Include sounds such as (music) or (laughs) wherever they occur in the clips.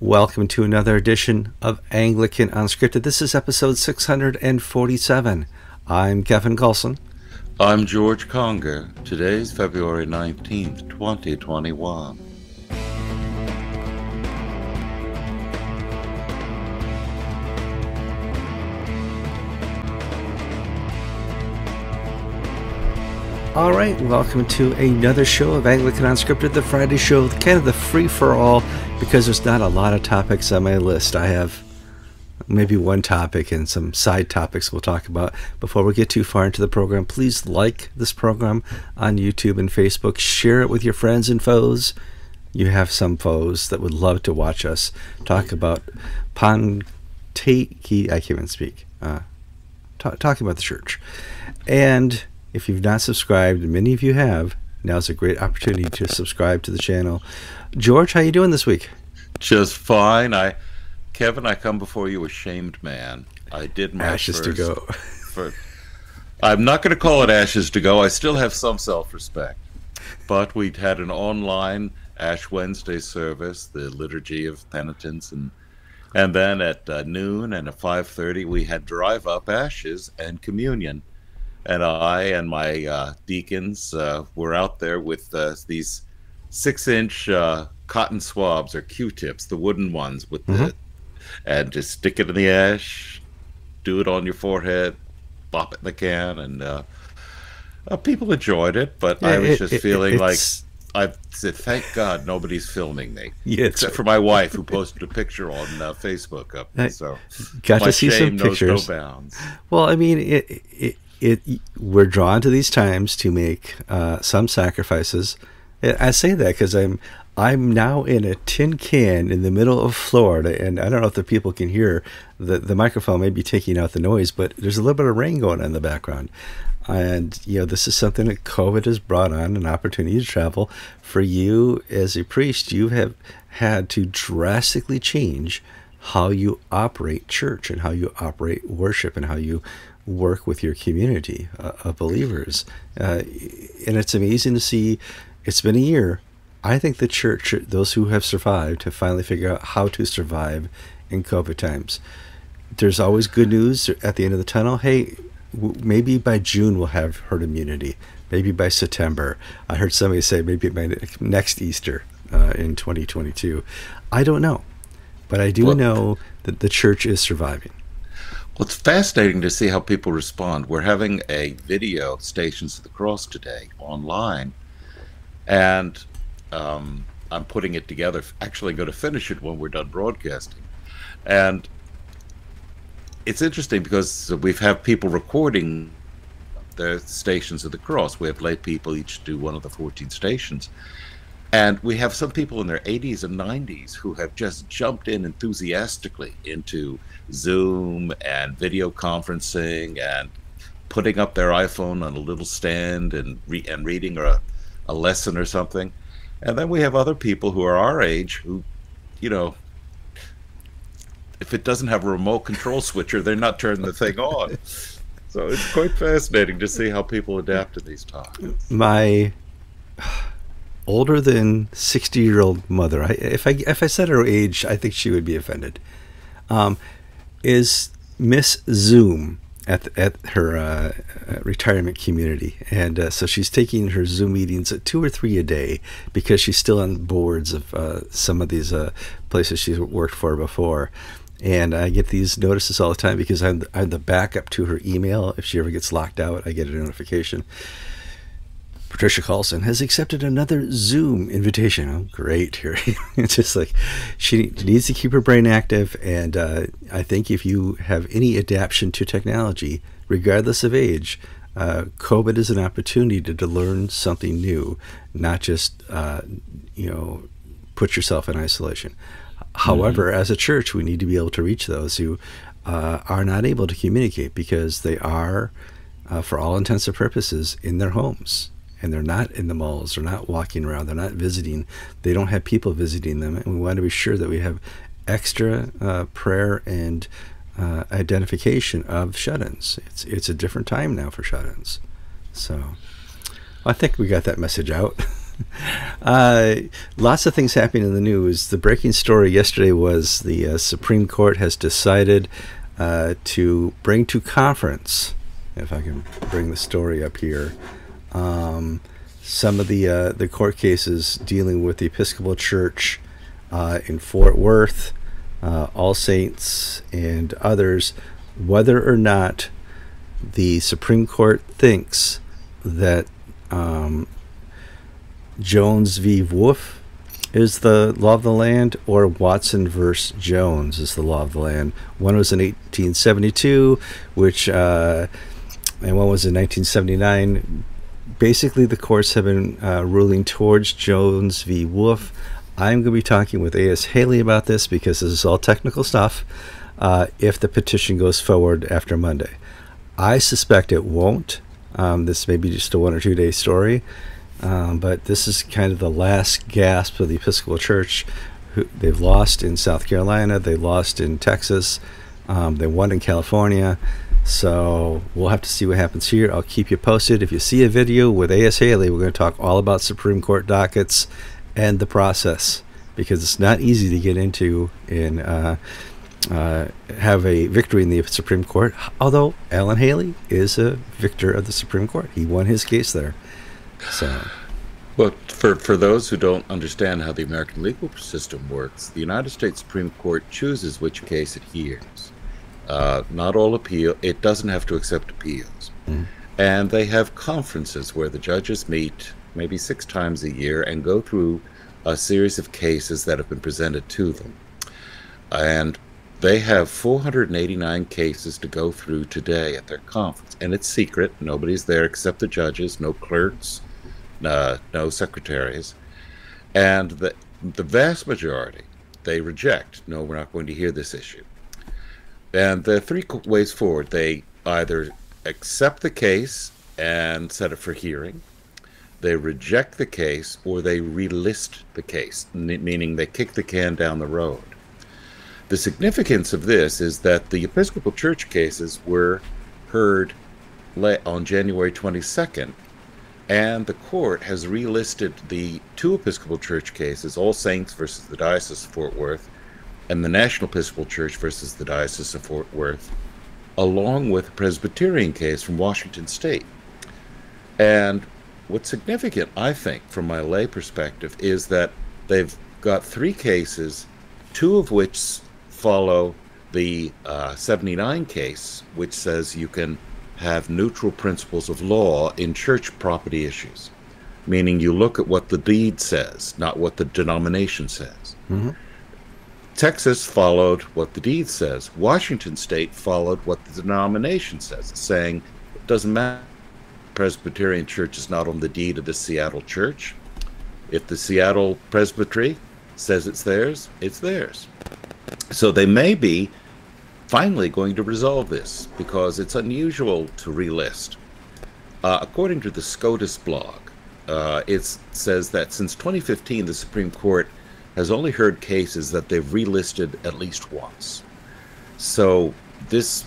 Welcome to another edition of Anglican Unscripted. This is episode 647. I'm Kevin Kallsen. I'm George Conger. Today's February 19th, 2021. All right, welcome to another show of Anglican Unscripted, the Friday show, kind of the free for all, because there's not a lot of topics on my list. I have maybe one topic and some side topics we'll talk about. Before we get too far into the program, please like this program on YouTube and Facebook. Share it with your friends and foes. You have some foes that would love to watch us talk about Pontaki. I can't even speak. Uh, talk, talking about the church. And if you've not subscribed, many of you have, now's a great opportunity to subscribe to the channel. George, how you doing this week? Just fine. I, Kevin, I come before you a shamed man. I did my ashes to go. (laughs) for, I'm not going to call it ashes to go. I still have some self-respect, but we'd had an online Ash Wednesday service, the liturgy of penitence, and and then at uh, noon and at 5:30 we had drive up ashes and communion and I and my uh, deacons uh, were out there with uh, these six-inch uh, cotton swabs or Q-tips, the wooden ones, with mm-hmm. the and just stick it in the ash, do it on your forehead, pop it in the can, and uh, uh, people enjoyed it. But yeah, I was it, just it, feeling like. I said, "Thank God nobody's filming me, (laughs) yeah, except for my wife, who posted a picture on Facebook up. So got to see some pictures. No well, I mean, it, it it we're drawn to these times to make uh, some sacrifices. I say that because I'm I'm now in a tin can in the middle of Florida, and I don't know if the people can hear the the microphone may be taking out the noise, but there's a little bit of rain going on in the background. And you know, this is something that COVID has brought on an opportunity to travel. For you as a priest, you have had to drastically change how you operate church and how you operate worship and how you work with your community uh, of believers. Uh, and it's amazing to see, it's been a year. I think the church, those who have survived, have finally figured out how to survive in COVID times. There's always good news at the end of the tunnel. Hey, w- maybe by June we'll have herd immunity. Maybe by September. I heard somebody say maybe by next Easter uh, in 2022. I don't know. But I do well, know that the church is surviving. Well, it's fascinating to see how people respond. We're having a video, Stations of the Cross, today online, and um, I'm putting it together. Actually, going to finish it when we're done broadcasting, and it's interesting because we've have people recording the Stations of the Cross. We have lay people each do one of the 14 stations, and we have some people in their 80s and 90s who have just jumped in enthusiastically into Zoom and video conferencing and putting up their iPhone on a little stand and re- and reading a, a lesson or something. And then we have other people who are our age who, you know, if it doesn't have a remote control switcher, they're not turning the thing on. So it's quite fascinating to see how people adapt to these times. My older than 60 year old mother, if I if I said her age, I think she would be offended. Um, is Miss Zoom at the, at her uh, retirement community, and uh, so she's taking her Zoom meetings at two or three a day because she's still on boards of uh, some of these uh, places she's worked for before. And I get these notices all the time because I'm I'm the backup to her email. If she ever gets locked out, I get a notification. Patricia Kallsen has accepted another Zoom invitation. Oh, great! (laughs) Here, it's just like she needs to keep her brain active, and uh, I think if you have any adaptation to technology, regardless of age, uh, COVID is an opportunity to, to learn something new, not just uh, you know put yourself in isolation. However, mm-hmm. as a church, we need to be able to reach those who uh, are not able to communicate because they are, uh, for all intents and purposes, in their homes and they're not in the malls, they're not walking around, they're not visiting, they don't have people visiting them, and we want to be sure that we have extra uh, prayer and uh, identification of shut-ins. It's it's a different time now for shut-ins, so I think we got that message out. (laughs) uh, lots of things happening in the news. The breaking story yesterday was the uh, Supreme Court has decided uh, to bring to conference, if I can bring the story up here, um, some of the uh, the court cases dealing with the Episcopal Church uh, in Fort Worth, uh, All Saints, and others, whether or not the Supreme Court thinks that um, Jones v. Wolf is the law of the land, or Watson versus Jones is the law of the land. One was in 1872, which, uh, and one was in 1979. Basically, the courts have been uh, ruling towards Jones v. Wolf. I'm going to be talking with A.S. Haley about this because this is all technical stuff. Uh, if the petition goes forward after Monday, I suspect it won't. Um, this may be just a one or two day story. Um, but this is kind of the last gasp of the Episcopal Church. They've lost in South Carolina, they lost in Texas, um, they won in California. So we'll have to see what happens here. I'll keep you posted. If you see a video with A.S. Haley, we're going to talk all about Supreme Court dockets and the process because it's not easy to get into and uh, uh, have a victory in the Supreme Court. Although Alan Haley is a victor of the Supreme Court, he won his case there. So, well, for for those who don't understand how the American legal system works, the United States Supreme Court chooses which case it hears. Uh, not all appeal. It doesn't have to accept appeals, mm. and they have conferences where the judges meet maybe six times a year and go through a series of cases that have been presented to them. And they have 489 cases to go through today at their conference, and it's secret. Nobody's there except the judges, no clerks, uh, no secretaries, and the the vast majority they reject. No, we're not going to hear this issue. And there are three ways forward. They either accept the case and set it for hearing, they reject the case, or they relist the case, meaning they kick the can down the road. The significance of this is that the Episcopal Church cases were heard on January 22nd, and the court has relisted the two Episcopal Church cases, All Saints versus the Diocese of Fort Worth, and the National Episcopal Church versus the Diocese of Fort Worth, along with a Presbyterian case from Washington State. And what's significant, I think, from my lay perspective, is that they've got three cases, two of which follow the uh, 79 case, which says you can have neutral principles of law in church property issues, meaning you look at what the deed says, not what the denomination says. Mm-hmm. Texas followed what the deed says. Washington State followed what the denomination says, saying it doesn't matter. Presbyterian Church is not on the deed of the Seattle Church. If the Seattle Presbytery says it's theirs, it's theirs. So they may be finally going to resolve this because it's unusual to relist. Uh, according to the SCOTUS blog, uh, it says that since 2015, the Supreme Court has only heard cases that they've relisted at least once. So this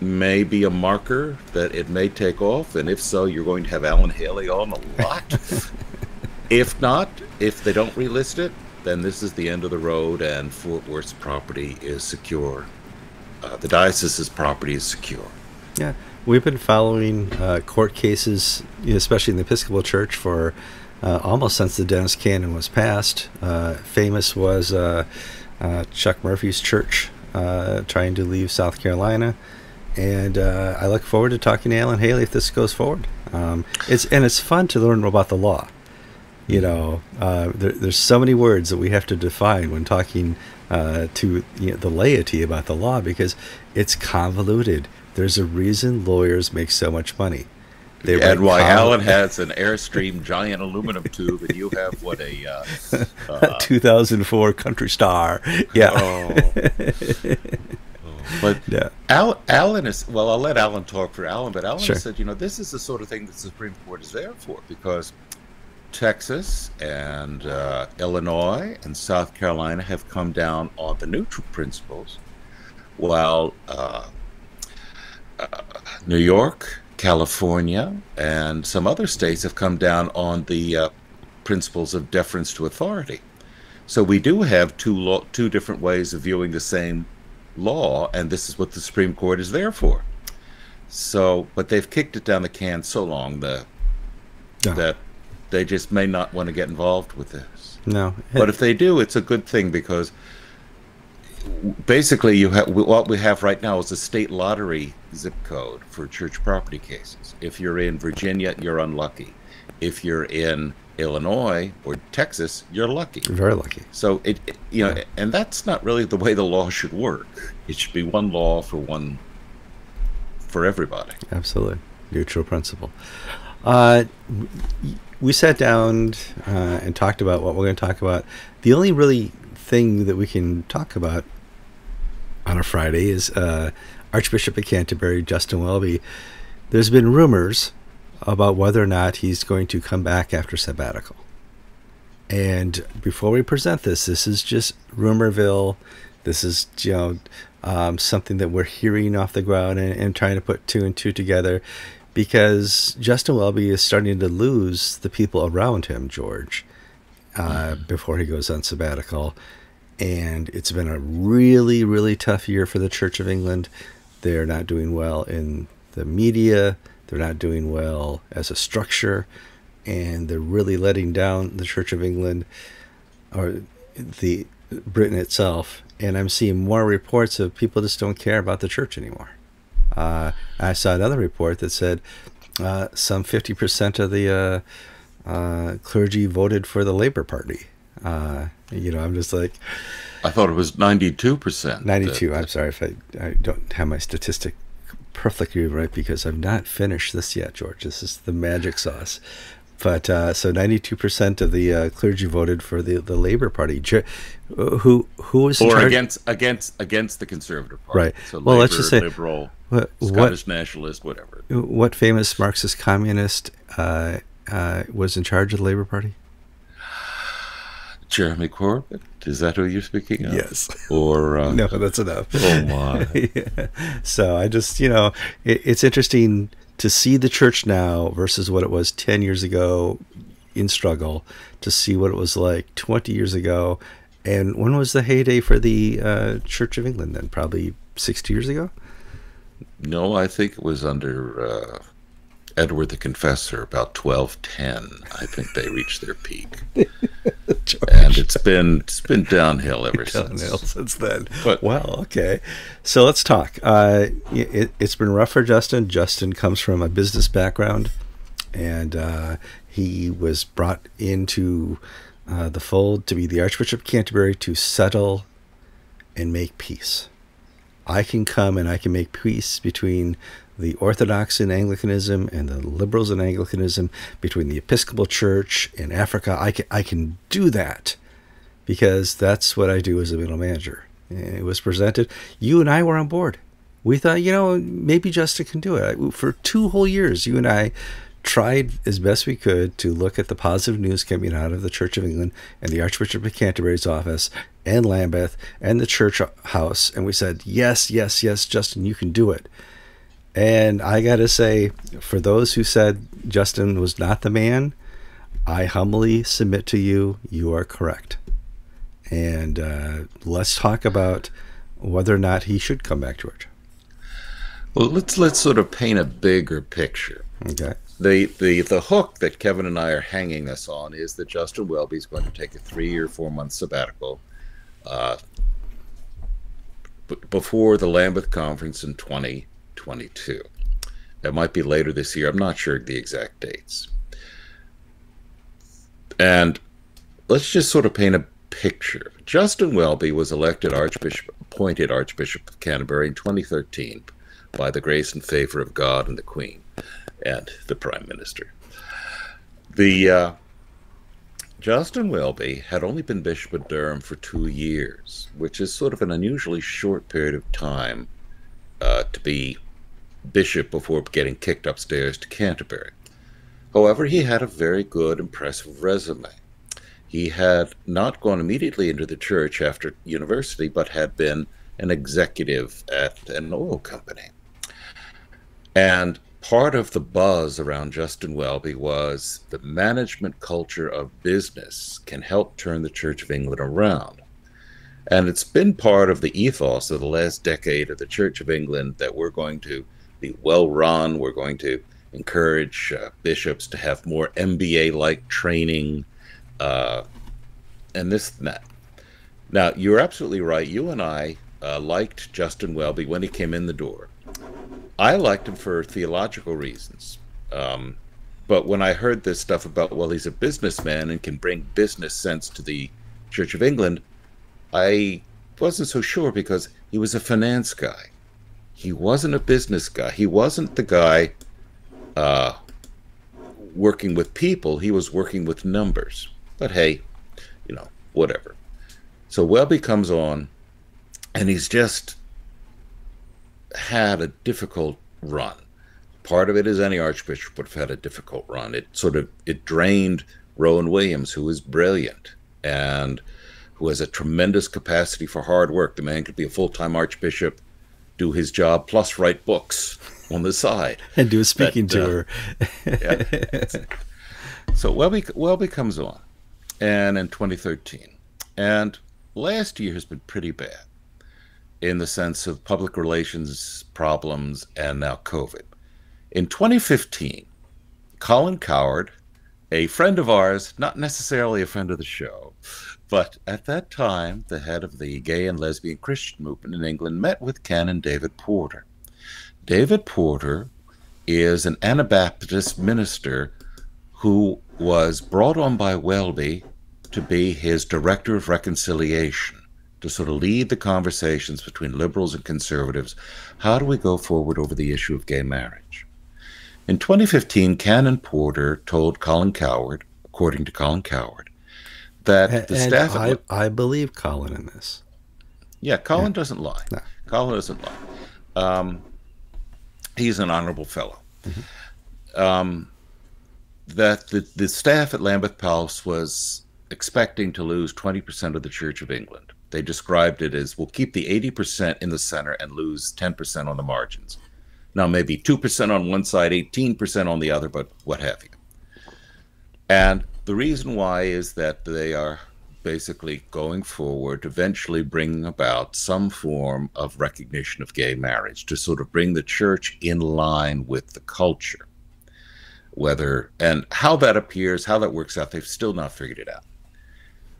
may be a marker that it may take off, and if so, you're going to have Alan Haley on a lot. (laughs) if not, if they don't relist it, then this is the end of the road, and Fort Worth's property is secure uh, the diocese's property is secure. Yeah, we've been following uh, court cases, especially in the Episcopal Church, for uh, almost since the Dennis Canon was passed. Uh, famous was uh, uh, Chuck Murphy's church trying to leave South Carolina. And I look forward to talking to Alan Haley if this goes forward. Um, it's and it's fun to learn about the law you know, uh, there, there's so many words that we have to define when talking uh, to you know, the laity about the law because it's convoluted. There's a reason lawyers make so much money. They and why Alan has (laughs) an Airstream giant aluminum tube, and you have what a uh, (laughs) uh, 2004 Country Star. Yeah. Oh. (laughs) But yeah. Al, Alan is well. I'll let Alan talk for Alan, but Alan sure. said, you know, this is the sort of thing that the Supreme Court is there for because Texas and uh, Illinois and South Carolina have come down on the neutral principles, while uh, uh, New York, California, and some other states have come down on the uh, principles of deference to authority. So we do have two law, two different ways of viewing the same law, and this is what the Supreme Court is there for. So, but they've kicked it down the can so long that No. that they just may not want to get involved with this. No. But if they do, it's a good thing because basically you have what we have right now is a state lottery zip code for church property cases. If you're in Virginia, you're unlucky. If you're in Illinois or Texas, you're lucky. very lucky. So it, it- you know, and that's not really the way the law should work. It should be one law for one for everybody. Absolutely. Neutral principle. Uh, we sat down uh, and talked about what we're going to talk about. The only really thing that we can talk about on a Friday is uh, Archbishop of Canterbury, Justin Welby. There's been rumors about whether or not he's going to come back after sabbatical. And before we present this, this is just rumorville. This is you know um, something that we're hearing off the ground and, and trying to put two and two together, because Justin Welby is starting to lose the people around him, George, uh, before he goes on sabbatical, and it's been a really really tough year for the Church of England. They're not doing well in the media. They're not doing well as a structure, and they're really letting down the Church of England or the Britain itself. And I'm seeing more reports of people just don't care about the church anymore. Uh, I saw another report that said uh, some 50% of the uh, uh, clergy voted for the Labour Party. Uh, you know, I'm just like I thought it was ninety-two percent. 92. I'm sorry if I, I don't have my statistic perfectly right because I've not finished this yet, George. This is the magic sauce. But uh, so 92% of the uh, clergy voted for the, the Labour Party. Who who was or against against against the Conservative Party. Right. So Well, Labor, let's just say- liberal, what, what Scottish nationalist, whatever. what famous Marxist communist uh, uh, was in charge of the Labour Party? Jeremy Corbyn. Is that who you're speaking of? Yes. Or uh, (laughs) No, that's enough. (laughs) Oh my. (laughs) Yeah. So I just, you know, it, it's interesting to see the church now versus what it was 10 years ago in struggle, to see what it was like 20 years ago. And when was the heyday for the uh, Church of England then? Probably 60 years ago? No, I think it was under uh, Edward the Confessor, about twelve ten. I think they reached their peak, (laughs) and it's been it's been downhill ever (laughs) Downhill since. since then. But- well, okay. So let's talk. Uh, it, it's been rough for Justin. Justin comes from a business background, and uh, he was brought into uh, the fold to be the Archbishop of Canterbury to settle and make peace. I can come and I can make peace between the Orthodox in Anglicanism and the liberals in Anglicanism, between the Episcopal Church and Africa. I can, I can do that because that's what I do as a middle manager. It was presented. You and I were on board. We thought, you know, maybe Justin can do it. For two whole years, you and I tried as best we could to look at the positive news coming out of the Church of England and the Archbishop of Canterbury's office and Lambeth and the church house. And we said, yes, yes, yes, Justin, you can do it. And I got to say, for those who said Justin was not the man, I humbly submit to you, you are correct. And uh, let's talk about whether or not he should come back, George. Well, let's let's sort of paint a bigger picture. Okay. The, the the hook that Kevin and I are hanging this on is that Justin Welby is going to take a three year, four month sabbatical uh, b- before the Lambeth conference in 2022. It might be later this year. I'm not sure the exact dates. And let's just sort of paint a picture. Justin Welby was elected Archbishop, appointed Archbishop of Canterbury in 2013 by the grace and favor of God and the Queen and the Prime Minister. The uh, Justin Welby had only been Bishop of Durham for two years, which is sort of an unusually short period of time uh, to be bishop before getting kicked upstairs to Canterbury. However, he had a very good, impressive resume. He had not gone immediately into the church after university, but had been an executive at an oil company. And part of the buzz around Justin Welby was the management culture of business can help turn the Church of England around. And it's been part of the ethos of the last decade of the Church of England that we're going to be well run, we're going to encourage uh, bishops to have more MBA like training, uh, and this and that. Now, you're absolutely right. You and I uh, liked Justin Welby when he came in the door. I liked him for theological reasons. Um, but when I heard this stuff about, well, he's a businessman and can bring business sense to the Church of England, I wasn't so sure because he was a finance guy. He wasn't a business guy. He wasn't the guy uh, working with people. He was working with numbers. But hey, you know, whatever. So Welby comes on, and he's just had a difficult run. Part of it is any archbishop would have had a difficult run. It sort of it drained Rowan Williams, who is brilliant and who has a tremendous capacity for hard work. The man could be a full-time archbishop, do his job, plus write books on the side (laughs) and do a speaking that, tour. Uh, (laughs) yeah. So Welby Welby comes on, and in 2013, and last year has been pretty bad in the sense of public relations problems and now COVID. In 2015, Colin Coward, a friend of ours, not necessarily a friend of the show, but at that time, the head of the gay and lesbian Christian movement in England met with Canon David Porter. David Porter is an Anabaptist minister who was brought on by Welby to be his director of reconciliation to sort of lead the conversations between liberals and conservatives. How do we go forward over the issue of gay marriage? In 2015, Canon Porter told Colin Coward, according to Colin Coward, that and, the staff. I, I, believe Colin in this. Yeah, Colin yeah. doesn't lie. No. Colin doesn't lie. Um, he's an honorable fellow. Mm-hmm. Um, that the, the staff at Lambeth Palace was expecting to lose 20% of the Church of England. They described it as we'll keep the 80% in the center and lose 10% on the margins. Now, maybe 2% on one side, 18% on the other, but what have you. And the reason why is that they are basically going forward, to eventually bringing about some form of recognition of gay marriage to sort of bring the church in line with the culture. Whether and how that appears, how that works out, they've still not figured it out.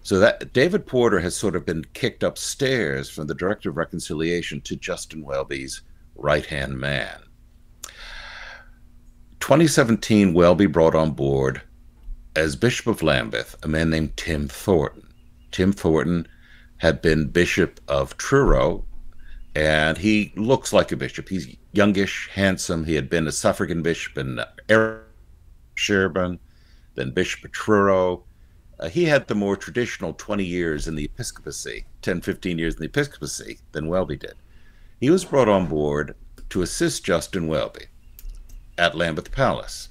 So that David Porter has sort of been kicked upstairs from the director of reconciliation to Justin Welby's right hand man. 2017, Welby brought on board as Bishop of Lambeth a man named Tim Thornton. Tim Thornton had been Bishop of Truro, and he looks like a bishop. He's youngish, handsome. He had been a suffragan bishop in Sherborne, then Bishop of Truro, uh, he had the more traditional 20 years in the episcopacy, 10, 15 years in the episcopacy than Welby did. He was brought on board to assist Justin Welby at Lambeth Palace.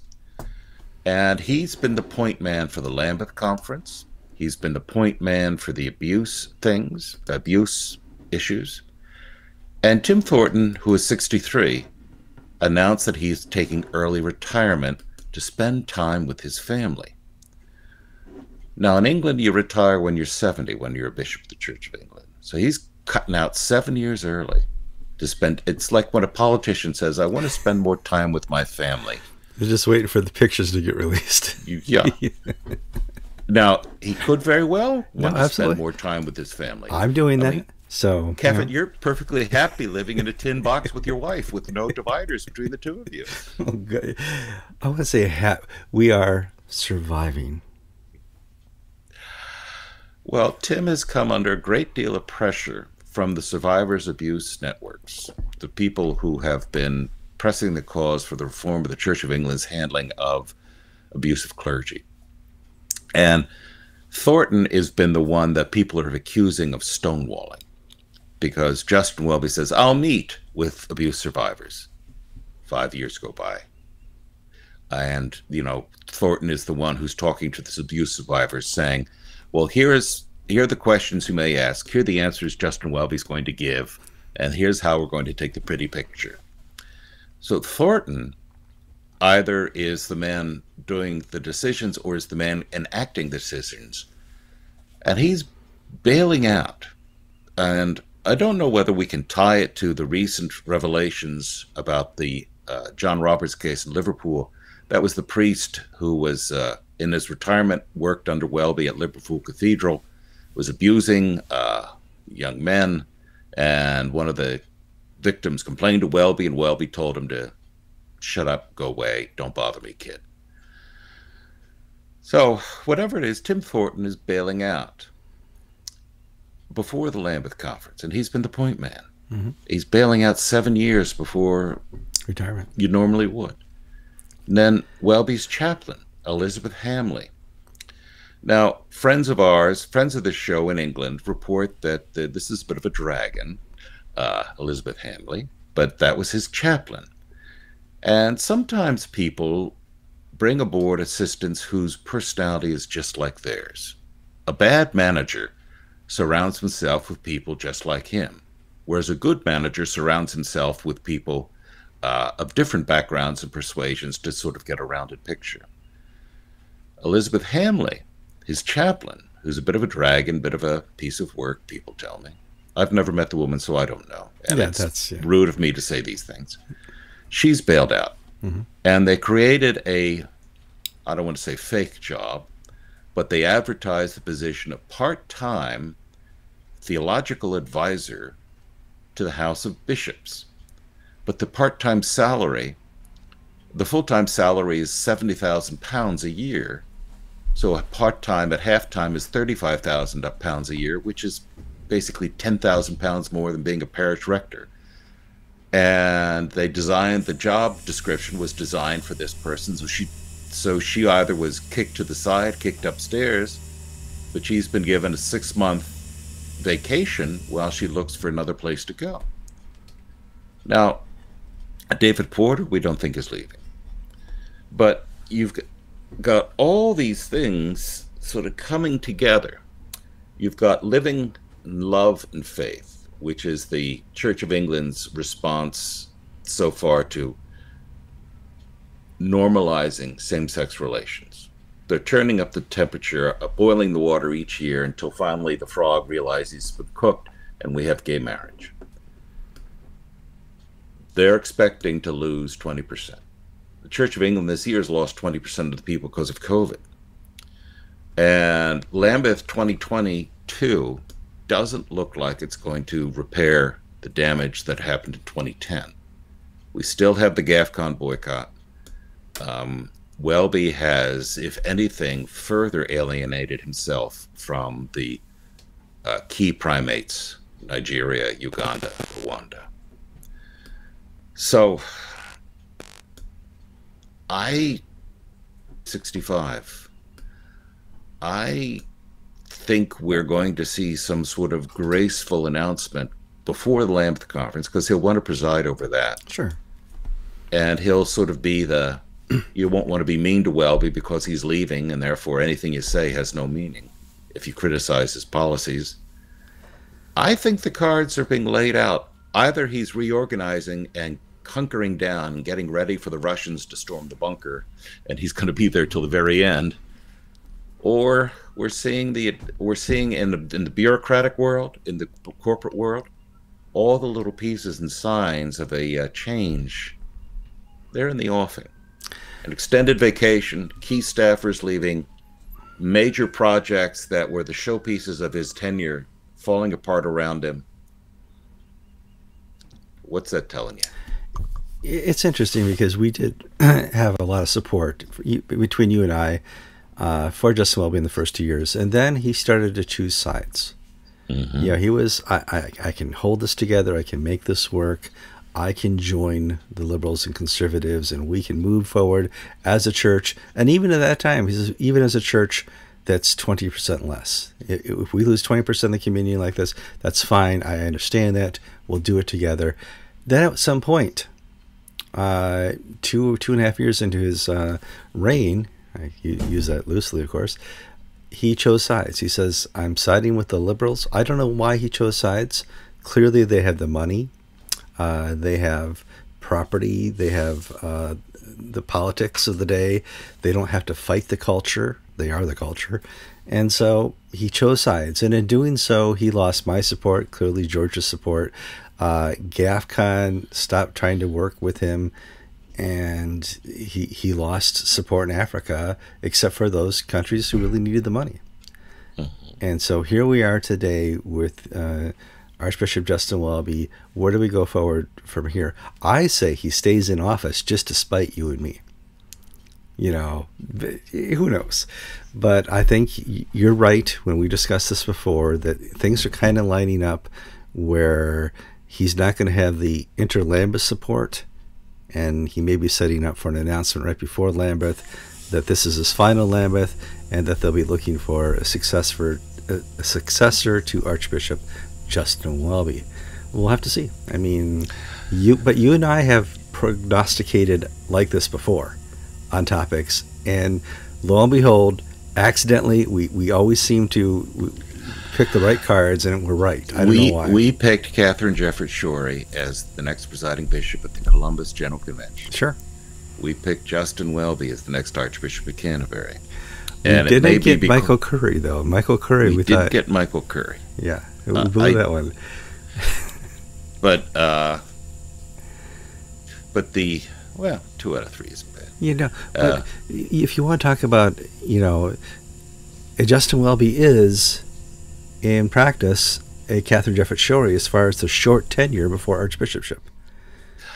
And he's been the point man for the Lambeth Conference. He's been the point man for the abuse things, abuse issues. And Tim Thornton, who is 63, announced that he's taking early retirement to spend time with his family. Now, in England, you retire when you're 70, when you're a bishop of the Church of England. So he's cutting out seven years early to spend. It's like when a politician says, I want to spend more time with my family. They're just waiting for the pictures to get released. (laughs) You, yeah. now, he could very well want no, to spend more time with his family. I'm doing I that. Mean, so, Kevin, you are perfectly happy living in a tin box with your wife with no dividers between the two of you. (laughs) Oh, I want to say ha- we are surviving. Well, Tim has come under a great deal of pressure from the survivors abuse networks, the people who have been pressing the cause for the reform of the Church of England's handling of abusive clergy. And Thornton has been the one that people are accusing of stonewalling because Justin Welby says, I'll meet with abuse survivors. Five years go by. And, you know, Thornton is the one who's talking to this abuse survivors saying, well, here is here are the questions you may ask. Here are the answers Justin Welby's going to give, and here's how we're going to take the pretty picture. So Thornton either is the man doing the decisions or is the man enacting the decisions. And he's bailing out. And I don't know whether we can tie it to the recent revelations about the uh, John Roberts case in Liverpool. That was the priest who was uh, in his retirement, worked under Welby at Liverpool Cathedral, was abusing uh, young men, and one of the victims complained to Welby, and Welby told him to shut up, go away, don't bother me, kid. So, whatever it is, Tim Thornton is bailing out before the Lambeth Conference, and he's been the point man. Mm-hmm. He's bailing out seven years before retirement. You normally would. And then Welby's chaplain, Elizabeth Hamley. Now, friends of ours, friends of the show in England, report that uh, this is a bit of a dragon, uh, Elizabeth Hamley, but that was his chaplain. And sometimes people bring aboard assistants whose personality is just like theirs. A bad manager surrounds himself with people just like him, whereas a good manager surrounds himself with people uh, of different backgrounds and persuasions to sort of get a rounded picture. Elizabeth Hamley, his chaplain, who's a bit of a dragon, bit of a piece of work, people tell me. I've never met the woman, so I don't know. And yeah, it's that's, yeah. rude of me to say these things. She's bailed out. Mm-hmm. And they created a, I don't want to say fake job, but they advertised the position of part time theological advisor to the House of Bishops. But the part time salary, the full time salary is £70,000 a year. So a part time at half time is £35,000 a year, which is basically £10,000 more than being a parish rector. And they designed the job description was designed for this person. So she so she either was kicked to the side, kicked upstairs, but she's been given a six month vacation while she looks for another place to go. Now, David Porter, we don't think is leaving. But you've got all these things sort of coming together. You've got living love and faith, which is the Church of England's response so far to normalizing same sex relations. They're turning up the temperature, uh, boiling the water each year until finally the frog realizes he's been cooked and we have gay marriage. They're expecting to lose 20%. The Church of England this year has lost 20% of the people because of COVID. And Lambeth 2022 doesn't look like it's going to repair the damage that happened in 2010. We still have the GAFCON boycott. Um, Welby has, if anything, further alienated himself from the uh, key primates Nigeria, Uganda, Rwanda. So, I, 65, I think we're going to see some sort of graceful announcement before the Lambeth conference because he'll want to preside over that. Sure. And he'll sort of be the (clears throat) you won't want to be mean to Welby because he's leaving, and therefore anything you say has no meaning if you criticize his policies. I think the cards are being laid out. Either he's reorganizing and hunkering down and getting ready for the Russians to storm the bunker, and he's going to be there till the very end, or we're seeing the we're seeing in the in the bureaucratic world, in the corporate world, all the little pieces and signs of a uh, change. They're in the offing an extended vacation, key staffers leaving, major projects that were the showpieces of his tenure falling apart around him. What's that telling you? It's interesting because we did (clears throat) have a lot of support between you and I uh, for Justin Welby in the first two years, and then he started to choose sides. Mm-hmm. Yeah, he was. I, I, I can hold this together. I can make this work. I can join the liberals and conservatives and we can move forward as a church. And even at that time, he says even as a church that's 20% less. If we lose 20% of the community like this, that's fine. I understand that. We'll do it together. Then at some point, uh, two, two and a half years into his uh, reign, I use that loosely, of course, he chose sides. He says, I'm siding with the liberals. I don't know why he chose sides. Clearly, they have the money uh, they have property. They have uh, the politics of the day. They don't have to fight the culture. They are the culture. And so he chose sides. And in doing so, he lost my support, clearly George's support. Uh, GAFCON stopped trying to work with him. And he, he lost support in Africa, except for those countries who really needed the money. Mm-hmm. And so here we are today with uh, Archbishop Justin Welby. Where do we go forward from here? I say he stays in office just to spite you and me. You know, who knows? But I think you're right when we discussed this before that things are kind of lining up where he's not going to have the inter Lambeth support, and he may be setting up for an announcement right before Lambeth that this is his final Lambeth, and that they'll be looking for a successor, a successor to Archbishop Justin Welby. We'll have to see. I mean, you, but you and I have prognosticated like this before on topics, and lo and behold, accidentally, we, we always seem to pick the right cards, and we're right. I don't we, know why. We picked Katharine Jefferts Schori as the next presiding bishop at the Columbus General Convention. Sure. We picked Justin Welby as the next Archbishop of Canterbury. And we didn't get Michael Curry though. Michael Curry, we, we did thought, get Michael Curry. Yeah, we uh, blew I, that one. (laughs) but uh, but the well, two out of three is bad. you know, but uh, if you want to talk about, you know, Justin Welby is, in practice, a Katharine Jefferts Schori as far as the short tenure before archbishopship.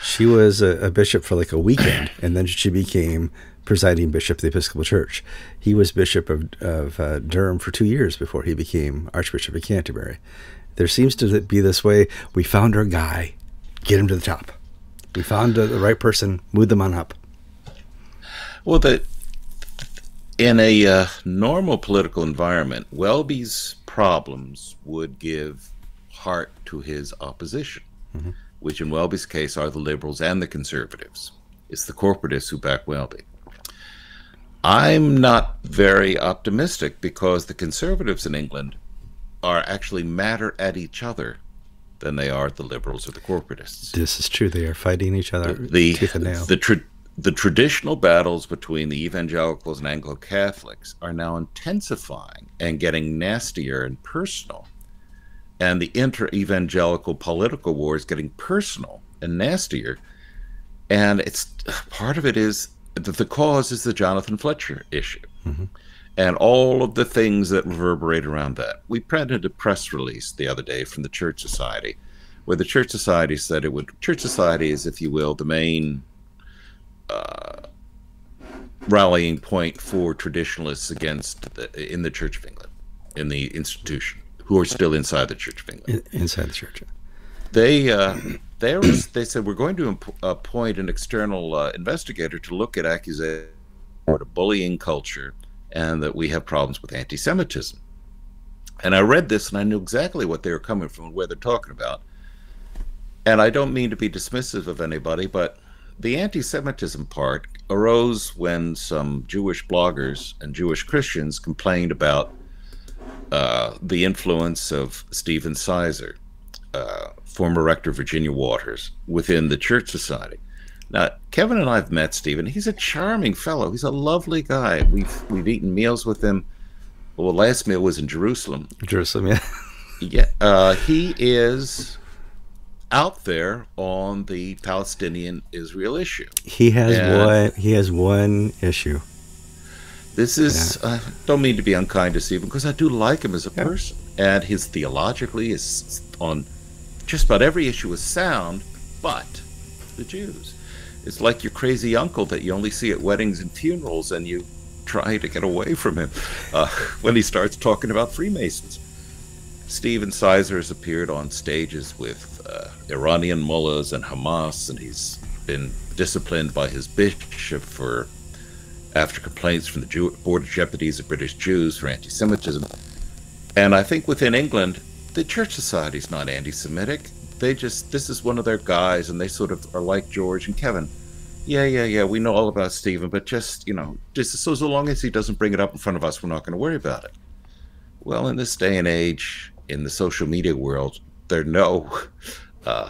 She was a, a bishop for like a weekend, (coughs) and then she became presiding bishop of the Episcopal Church. He was bishop of, of uh, Durham for two years before he became Archbishop of Canterbury. There seems to be this way we found our guy, get him to the top. We found the right person, move them on up. Well, the in a uh, normal political environment, Welby's problems would give heart to his opposition, mm-hmm. which in Welby's case are the liberals and the conservatives. It's the corporatists who back Welby. I'm not very optimistic because the conservatives in England are actually madder at each other than they are the liberals or the corporatists. This is true. They are fighting each other the, tooth and nail. The, tra- the traditional battles between the evangelicals and Anglo Catholics are now intensifying and getting nastier and personal. And the inter evangelical political war is getting personal and nastier. And it's part of it is that the cause is the Jonathan Fletcher issue. Mm-hmm. And all of the things that reverberate around that. We printed a press release the other day from the Church Society, where the Church Society said it would. Church Society is, if you will, the main uh, rallying point for traditionalists against the, in the Church of England, in the institution, who are still inside the Church of England. inside the church. They uh, they was, they said we're going to imp- appoint an external uh, investigator to look at accusations of bullying culture and that we have problems with anti-Semitism. And I read this and I knew exactly what they were coming from and where they're talking about. And I don't mean to be dismissive of anybody, but the anti Semitism part arose when some Jewish bloggers and Jewish Christians complained about uh, the influence of Stephen Sizer, uh, former rector of Virginia Waters, within the Church Society. Now, Kevin and I have met Stephen. He's a charming fellow. He's a lovely guy. We've we've eaten meals with him. Well, the last meal was in Jerusalem. Jerusalem, yeah. yeah, uh, he is out there on the Palestinian Israel issue. He has and one. He has one issue. This is. Yeah. I don't mean to be unkind to Stephen because I do like him as a yeah. person, and his theologically is on just about every issue is sound, but the Jews. It's like your crazy uncle that you only see at weddings and funerals, and you try to get away from him uh, (laughs) when he starts talking about Freemasons. Stephen Sizer has appeared on stages with uh, Iranian mullahs and Hamas, and he's been disciplined by his bishop for after complaints from the Jew- Board of Deputies of British Jews for anti-Semitism. And I think within England, the Church Society is not anti-Semitic. They just this is one of their guys, and they sort of are like George and Kevin. Yeah, yeah, yeah. We know all about Stephen, but just you know, just so, so long as he doesn't bring it up in front of us, we're not going to worry about it. Well, in this day and age, in the social media world, there no. (laughs) Uh,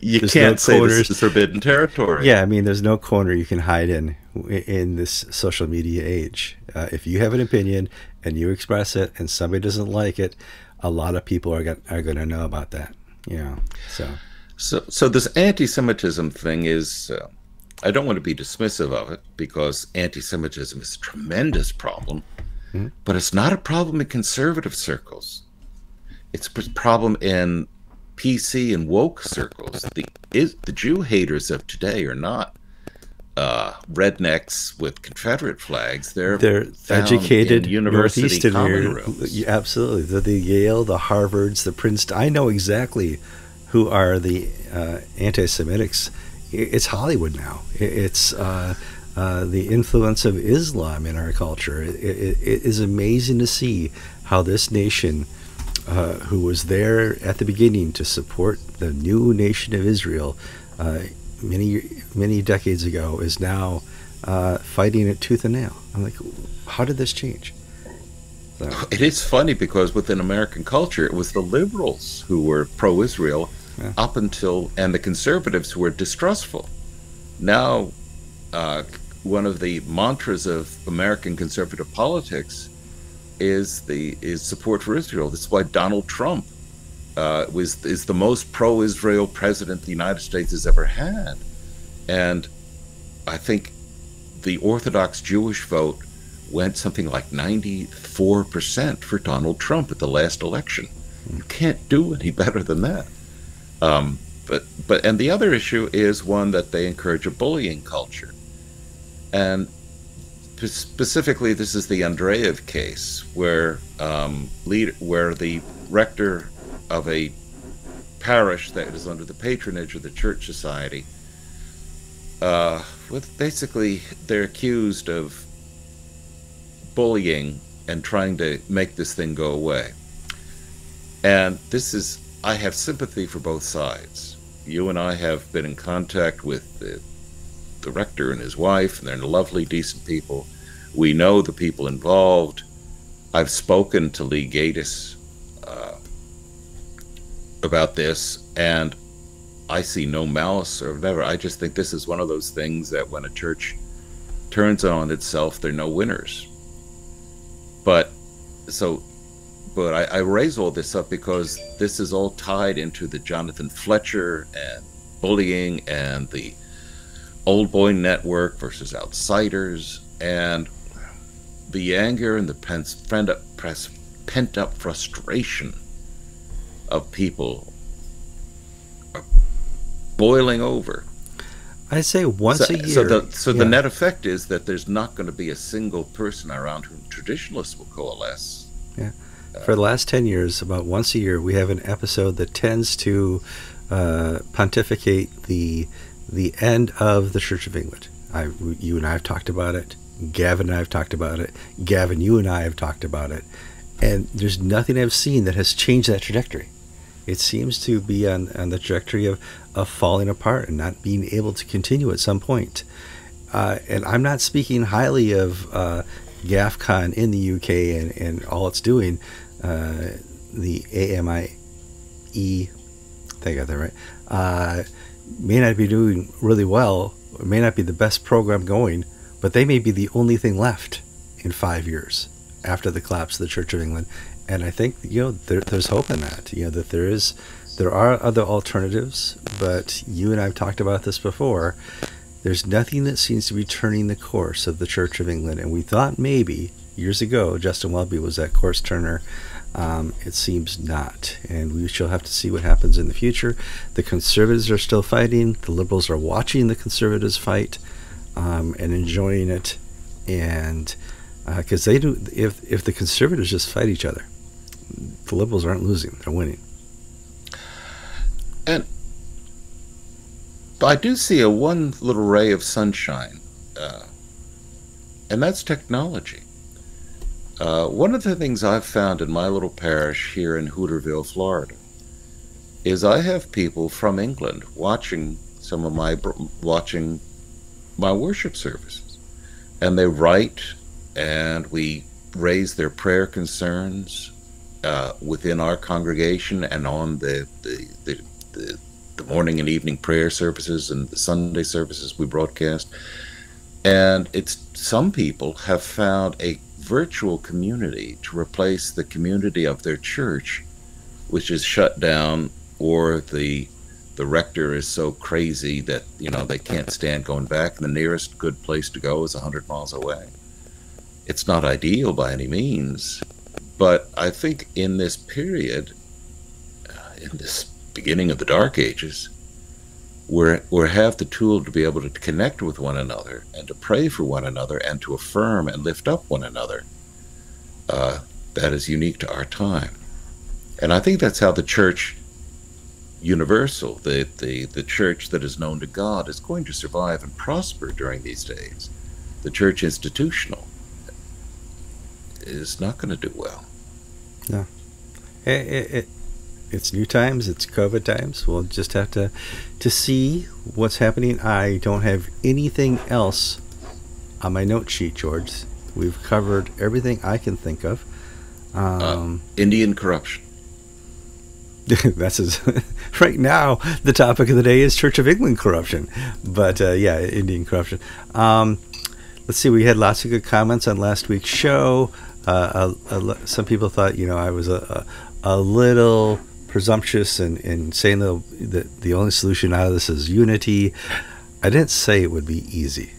you there's can't no say corners. this is forbidden territory. Yeah, I mean, there's no corner you can hide in in this social media age. Uh, if you have an opinion and you express it, and somebody doesn't like it, a lot of people are going are going to know about that. Yeah, so so so this anti-Semitism thing is. Uh, I don't want to be dismissive of it because anti-Semitism is a tremendous problem, mm-hmm. but it's not a problem in conservative circles. It's a problem in PC and woke circles. The is the Jew haters of today are not uh, rednecks with Confederate flags. They're they're educated university here. Absolutely, the, the Yale, the Harvards, the Princeton. I know exactly who are the uh, anti-Semitics. It's Hollywood now. It's uh, uh, the influence of Islam in our culture. It, it, it is amazing to see how this nation uh, who was there at the beginning to support the new nation of Israel uh, many many decades ago, is now uh, fighting it tooth and nail. I'm like, how did this change? So. (laughs) It is funny because within American culture, it was the liberals who were pro-Israel yeah. up until, and the conservatives who were distrustful. Now, uh, one of the mantras of American conservative politics is the is support for Israel. That's why Donald Trump uh, was is the most pro-Israel president the United States has ever had, and I think the Orthodox Jewish vote went something like 94% for Donald Trump at the last election. You can't do any (laughs) better than that. Um, but but and the other issue is one that they encourage a bullying culture, and specifically, this is the Andreev case, where um, lead, where the rector of a parish that is under the patronage of the Church Society, uh, with basically they're accused of bullying and trying to make this thing go away. And this is, I have sympathy for both sides. You and I have been in contact with the the rector and his wife, and they're lovely, decent people. We know the people involved. I've spoken to Lee Gatiss uh, about this, and I see no malice or whatever. I just think this is one of those things that when a church turns on itself, there are no winners. But so, but I, I raise all this up because this is all tied into the Jonathan Fletcher and bullying and the Old Boy Network versus Outsiders, and the anger and the pent up frustration of people are boiling over. I say once so, a year. So, the, so yeah. the net effect is that there's not going to be a single person around whom traditionalists will coalesce. Yeah. For the last 10 years, about once a year, we have an episode that tends to uh, pontificate the the end of the Church of England. I, you and I have talked about it. Gavin and I have talked about it. Gavin, you and I have talked about it. And there's nothing I've seen that has changed that trajectory. It seems to be on, on the trajectory of, of falling apart and not being able to continue at some point. Uh, and I'm not speaking highly of uh, GAFCON in the UK and, and all it's doing. Uh, the AMIE, I got that right. May not be doing really well, it may not be the best program going, but they may be the only thing left in five years after the collapse of the Church of England. And I think you know there, there's hope in that. You know that there is, there are other alternatives, but you and I have talked about this before. There's nothing that seems to be turning the course of the Church of England, and we thought maybe years ago Justin Welby was that course turner. Um, it seems not, and we shall have to see what happens in the future. The conservatives are still fighting. The liberals are watching the conservatives fight um, and enjoying it, and because uh, they do, if if the conservatives just fight each other, the liberals aren't losing; they're winning. And but I do see a one little ray of sunshine, uh, and that's technology. Uh, one of the things I've found in my little parish here in Hooterville, Florida, is I have people from England watching some of my watching my worship services, and they write, and we raise their prayer concerns uh, within our congregation and on the the, the, the the morning and evening prayer services and the Sunday services we broadcast. And it's some people have found a virtual community to replace the community of their church, which is shut down, or the the rector is so crazy that you know they can't stand going back. The nearest good place to go is hundred miles away. It's not ideal by any means, but I think in this period, uh, in this beginning of the Dark Ages, we we're have the tool to be able to connect with one another and to pray for one another and to affirm and lift up one another. Uh, that is unique to our time, and I think that's how the church universal, the, the the church that is known to God, is going to survive and prosper during these days. The church institutional is not going to do well. It, it, it it's new times. It's COVID times. We'll just have to to see what's happening. I don't have anything else on my note sheet, George. We've covered everything I can think of. Um, uh, Indian corruption. (laughs) that's his, (laughs) right now the topic of the day is Church of England corruption, but uh, yeah, Indian corruption. Um, let's see, we had lots of good comments on last week's show. Uh, a, a, some people thought, you know, I was a, a little presumptuous in saying the, the, the only solution out of this is unity. I didn't say it would be easy.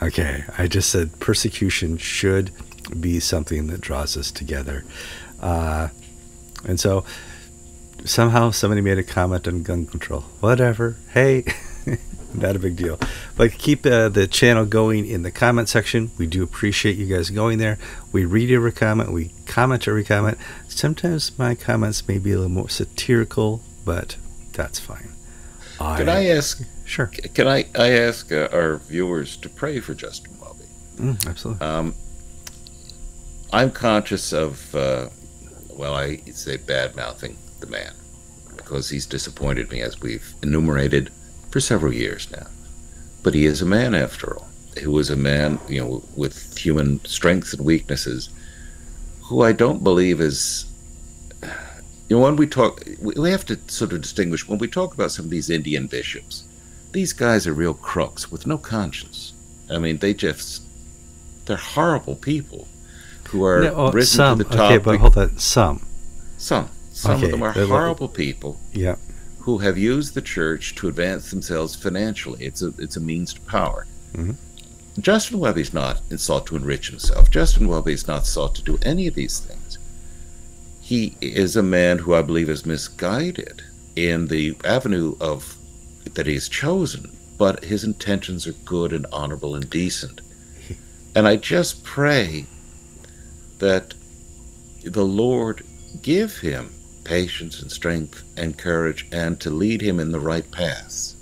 Okay, I just said persecution should be something that draws us together. Uh, and so somehow somebody made a comment on gun control. Whatever. Hey. (laughs) not a big deal. But keep uh, the channel going in the comment section. We do appreciate you guys going there. We read every comment, we comment every comment. Sometimes my comments may be a little more satirical, but that's fine. Can I, I ask? Sure. Can I, I ask uh, our viewers to pray for Justin Welby? Mm, absolutely. Um, I'm conscious of, uh, well, I say bad mouthing the man because he's disappointed me as we've enumerated for several years now. But he is a man after all, who is a man, you know, with human strengths and weaknesses, who I don't believe is. You know, when we talk, we have to sort of distinguish when we talk about some of these Indian bishops. These guys are real crooks with no conscience. I mean, they just they're horrible people who are no, oh, risen some, to the top. Okay, but hold on, some. Some. Some okay, of them are horrible people. Yeah who have used the church to advance themselves financially. It's a it's a means to power. Mm-hmm. Justin Welby's not sought to enrich himself. Justin Welby's not sought to do any of these things. He is a man who I believe is misguided in the avenue of that he's chosen, but his intentions are good and honorable and decent. (laughs) And I just pray that the Lord give him patience and strength and courage and to lead him in the right paths.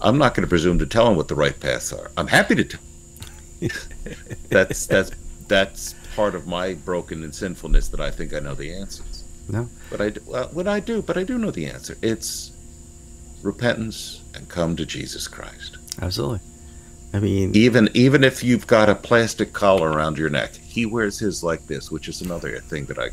I'm not going to presume to tell him what the right paths are. I'm happy to tell. (laughs) that's that's that's part of my broken and sinfulness that I think I know the answers. No, but I well, what I do, but I do know the answer. It's repentance and come to Jesus Christ. Absolutely. I mean, even even if you've got a plastic collar around your neck, he wears his like this, which is another thing that I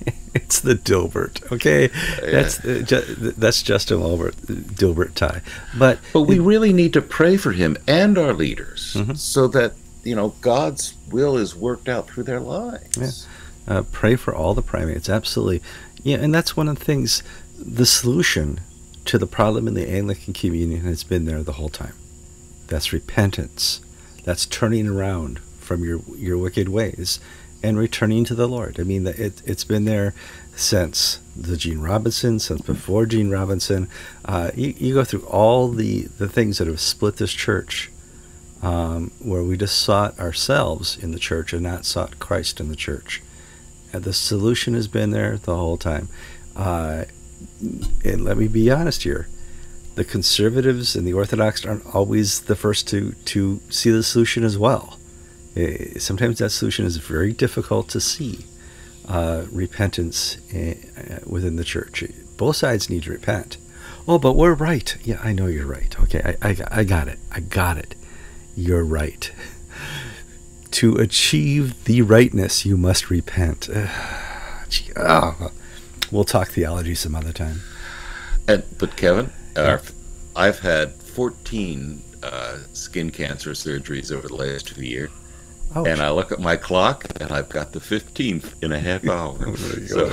(laughs) it's the Dilbert. Okay, yeah. that's uh, that's Justin Dilbert, Dilbert tie. But but we really need to pray for him and our leaders mm-hmm. so that you know God's will is worked out through their lives. Yeah. Uh, pray for all the primates, absolutely. Yeah, and that's one of the things. The solution to the problem in the Anglican Communion has been there the whole time. That's repentance. That's turning around from your your wicked ways and returning to the Lord. I mean, it, it's been there since the Gene Robinson, since before Gene Robinson. Uh, you, you, go through all the, the things that have split this church, um, where we just sought ourselves in the church and not sought Christ in the church. And the solution has been there the whole time. Uh, and let me be honest here. The conservatives and the Orthodox aren't always the first to, to see the solution as well. Eh, sometimes that solution is very difficult to see. Uh, repentance eh, within the church. Both sides need to repent. Oh, but we're right. Yeah, I know you're right. Okay, I, I, I got it. I got it. You're right. (laughs) to achieve the rightness, you must repent. oh, we'll talk theology some other time. And but Kevin, uh, I've had 14 uh, skin cancer surgeries over the last two years. Ouch. And I look at my clock, and I've got the 15th in a half hour. (laughs) so,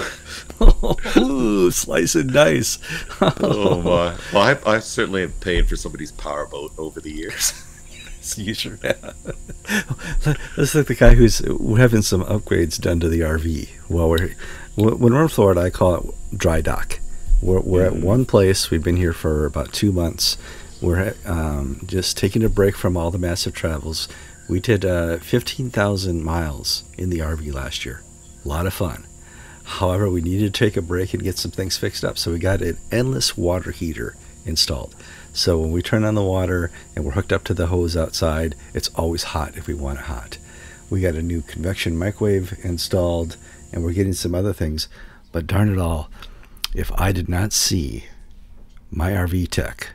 (laughs) Ooh, slice and dice. oh my! (laughs) Well, I, I certainly have paid for somebody's powerboat over the years. you sure have. That's like the guy who's having some upgrades done to the RV. Well, we're when we're in Florida, I call it dry dock. We're, we're at one place. We've been here for about two months. We're um, just taking a break from all the massive travels. We did uh, 15,000 miles in the RV last year. A lot of fun. However, we needed to take a break and get some things fixed up. So we got an endless water heater installed. So when we turn on the water and we're hooked up to the hose outside, it's always hot if we want it hot. We got a new convection microwave installed and we're getting some other things. But darn it all, if I did not see my RV tech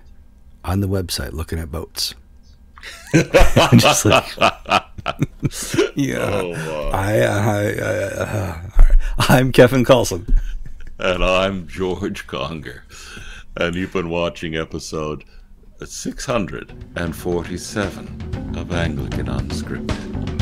on the website looking at boats, just (laughs) like, yeah, Oh, wow. I, I, I, uh. I'm Kevin Kallsen. and I'm George Conger, and you've been watching episode 647 of Anglican Unscripted.